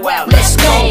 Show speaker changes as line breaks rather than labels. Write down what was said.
Well, let's go.